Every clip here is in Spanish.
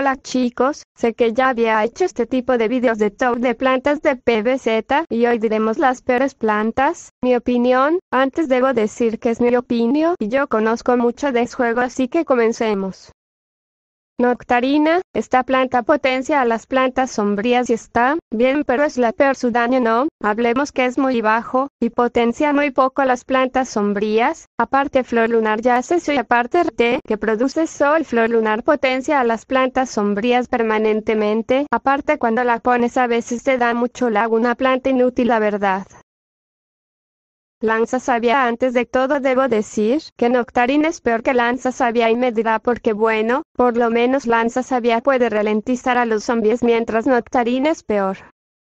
Hola chicos, sé que ya había hecho este tipo de videos de top de plantas de PVZ y hoy diremos las peores plantas. Mi opinión, antes debo decir que es mi opinión y yo conozco mucho de ese juego así que comencemos. Noctarina, esta planta potencia a las plantas sombrías y está bien pero es la peor su daño no, hablemos que es muy bajo, y potencia muy poco a las plantas sombrías, aparte flor lunar ya hace y aparte RT que produce sol flor lunar potencia a las plantas sombrías permanentemente, aparte cuando la pones a veces te da mucho lag una planta inútil la verdad. Lanza sabia antes de todo debo decir que Noctarine es peor que Lanza sabia y me dirá porque bueno, por lo menos Lanza sabia puede ralentizar a los zombies mientras Noctarine es peor.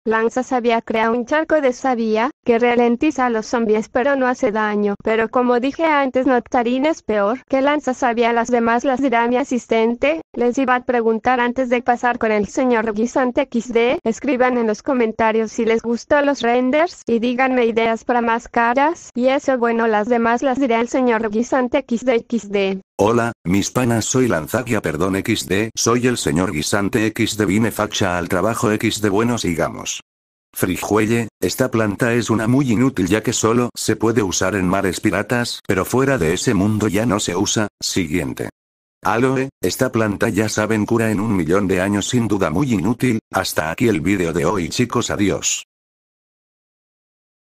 Lanza Sabia crea un charco de sabia, que ralentiza a los zombies pero no hace daño. Pero como dije antes Noctarine es peor que Lanza Sabia las demás las dirá mi asistente. Les iba a preguntar antes de pasar con el señor Guisante XD. Escriban en los comentarios si les gustó los renders y díganme ideas para más caras. Y eso bueno las demás las dirá el señor Guisante XD XD. Hola, mis panas soy Lanzagia perdón XD, soy el señor guisante XD vine facha al trabajo XD bueno sigamos. Frijuelle, esta planta es una muy inútil ya que solo se puede usar en mares piratas, pero fuera de ese mundo ya no se usa, siguiente. Aloe, esta planta ya saben cura en un millón de años sin duda muy inútil, hasta aquí el vídeo de hoy chicos adiós.